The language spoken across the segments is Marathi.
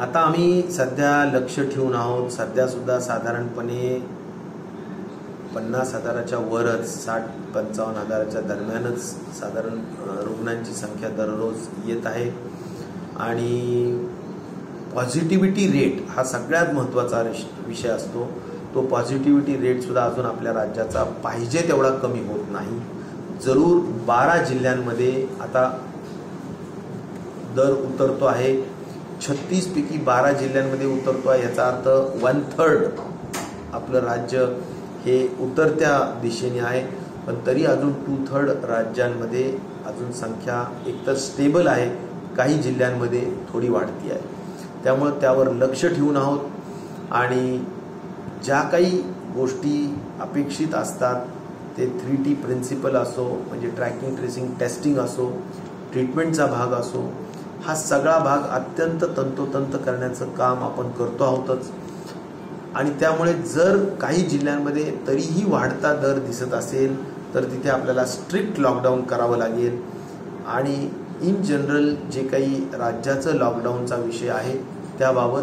आता आम्ही सध्या लक्ष ठेवून आहोत. सध्या सुद्धा साधारणपणे पन्नास हजाराच्या वरच साठ पंचावन्न हजाराच्या दरम्यानच साधारण रुग्णांची संख्या दररोज येत आहे. आणि पॉझिटिव्हिटी रेट हा सगळ्यात महत्त्वाचा रिश- विषय असतो. तो पॉझिटिव्हिटी रेट सुद्धा अजून आपल्या राज्याचा पाहिजे तेवढा कमी होत नाही. जरूर बारा जिल्ह्यांमध्ये आता दर उतरतो आहे. छत्तीस पैकी बारा जिल्ह्यांमध्ये उतरतो आहे याचा अर्थ वन थर्ड आपलं राज्य हे उतरत्या दिशेने आहे. पण तरी अजून टू थर्ड राज्यांमध्ये अजून संख्या एकतर स्टेबल आहे. काही जिल्ह्यांमध्ये थोडी वाढती आहे. त्यामुळं त्यावर लक्ष ठेवून आहोत. आणि ज्या काही गोष्टी अपेक्षित असतात ते थ्री टी प्रिन्सिपल असो म्हणजे ट्रॅकिंग ट्रेसिंग टेस्टिंग असो ट्रीटमेंटचा भाग असो हा सगळा भाग अत्यंत तंतोतंत करण्याचं काम आपण करतो आहोतच. आणि त्यामुळे जर काही जिल्ह्यांमध्ये तरीही वाढता दर दिसत असेल तर तिथे आपल्याला स्ट्रिक्ट लॉकडाऊन करावं लागेल. आणि इन जनरल जे काही राज्याचं लॉकडाऊनचा विषय आहे त्याबाबत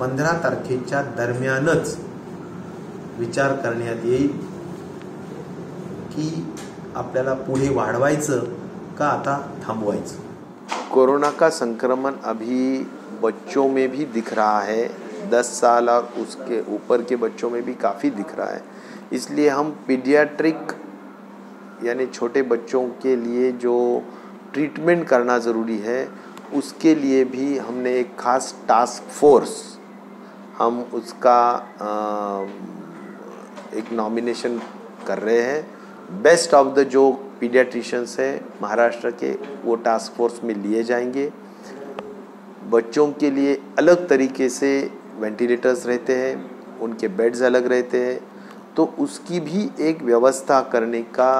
पंधरा तारखेच्या दरम्यानच विचार करण्यात येईल की आपल्याला पुढे वाढवायचं का आता थांबवायचं. कोरोना का संक्रमण अभी बच्चों में भी दिख रहा है। दस साल और उसके ऊपर के बच्चों में भी काफ़ी दिख रहा है। इसलिए हम पीडियाट्रिक यानी छोटे बच्चों के लिए जो ट्रीटमेंट करना ज़रूरी है उसके लिए भी हमने एक खास टास्क फोर्स हम उसका अ, एक नॉमिनेशन कर रहे हैं। बेस्ट ऑफ़ द जो पीडियाट्रिशियंस हैं महाराष्ट्र के वो टास्क फोर्स में लिए जाएँगे। बच्चों के लिए अलग तरीके से वेंटिलेटर्स रहते हैं उनके बेड्स अलग रहते हैं। तो उसकी भी एक व्यवस्था करने का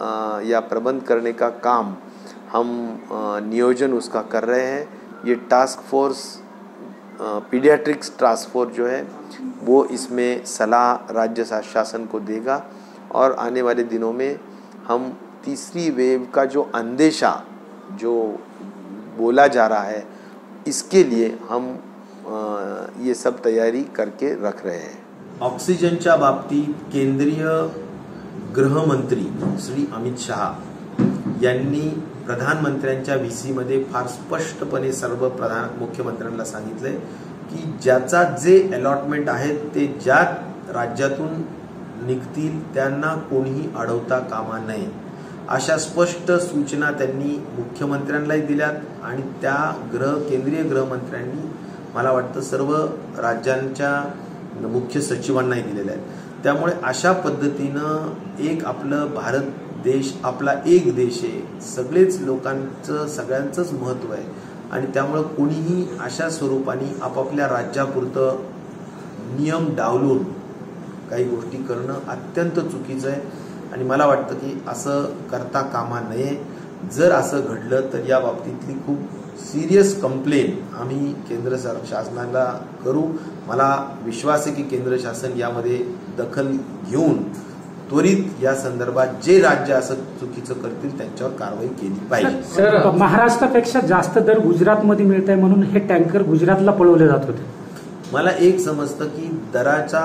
अ, या प्रबंध करने का काम हम अ, नियोजन उसका कर रहे हैं। ये task force paediatrics task force जो है वो इसमें सलाह राज्य शासन को देगा और आने वाले दिनों में हम तीसरी वेव का जो अंदेशा जो बोला जा रहा है इसके लिए हम ये सब तयारी करके रख रहे हैं। ऑक्सिजनच्या बाबतीत केंद्रीय गृहमंत्री श्री अमित शहा यांनी प्रधानमंत्र्यांच्या व्ही सीमध्ये फार स्पष्टपणे सर्व प्रधान मुख्यमंत्र्यांना सांगितले की ज्याचा जे अलॉटमेंट आहे ते ज्या राज्यातून निघतील त्यांना कोणीही अडवता कामा नये. अशा स्पष्ट सूचना त्यांनी मुख्यमंत्र्यांनाही दिल्यात आणि त्या गृह केंद्रीय गृहमंत्र्यांनी मला वाटतं सर्व राज्यांच्या मुख्य सचिवांनाही दिलेल्या आहेत. त्यामुळे अशा पद्धतीनं एक आपलं भारत देश आपला एक देश आहे. सगळेच लोकांचं सगळ्यांचंच महत्त्व आहे. आणि त्यामुळं कोणीही अशा स्वरूपाने आपापल्या राज्यापुरतं नियम डावलून काही गोष्टी करणं अत्यंत चुकीचं आहे. आणि मला वाटतं की असं करता कामा नये. जर असं घडलं तर या बाबतीतली खूप सिरियस कंप्लेन आम्ही केंद्र सर शासनाला करू. मला विश्वास आहे की केंद्र शासन यामध्ये दखल घेऊन त्वरित या संदर्भात जे राज्य असं चुकीचं करतील त्यांच्यावर कारवाई केली पाहिजे. महाराष्ट्रापेक्षा जास्त दर गुजरातमध्ये मिळत आहे म्हणून हे टँकर गुजरातला पळवले जात होते. मला एक समजतं की दराचा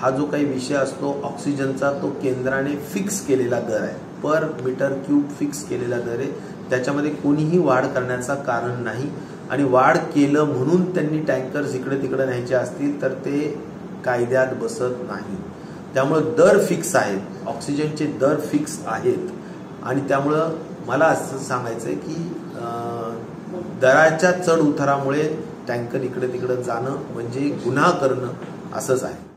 हा जो काही विषय असतो ऑक्सिजनचा तो केंद्राने फिक्स केलेला दर आहे. पर मीटर क्यूब फिक्स केलेला दर आहे. त्याच्यामध्ये कोणीही वाढ करण्याचा कारण नाही. आणि वाढ केलं म्हणून त्यांनी टँकर्स इकडे तिकडे न्यायचे असतील तर ते कायद्यात बसत नाही. त्यामुळं दर फिक्स आहेत. ऑक्सिजनचे दर फिक्स आहेत. आणि त्यामुळं मला असं सांगायचं आहे की दराच्या चढ उतारामुळे टँकर इकडे तिकडे जाणं म्हणजे गुन्हा करणं असंच आहे.